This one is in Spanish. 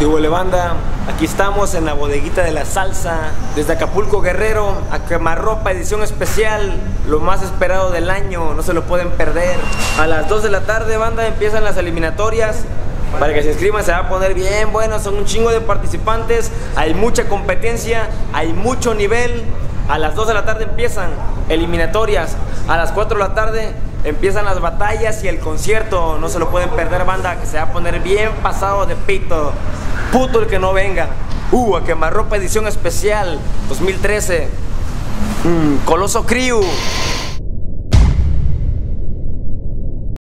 ¿Qué huele banda? Aquí estamos en la bodeguita de la salsa, desde Acapulco Guerrero a Quemarropa, edición especial, lo más esperado del año, no se lo pueden perder. A las 2 de la tarde, banda, empiezan las eliminatorias. Para que se inscriban se va a poner bien bueno, son un chingo de participantes, hay mucha competencia, hay mucho nivel. A las 2 de la tarde empiezan eliminatorias, a las 4 de la tarde empiezan las batallas y el concierto, no se lo pueden perder banda, que se va a poner bien pasado de pito. Puto el que no venga. Uh, a quemarropa edición especial 2013. Mm, Coloso Crew.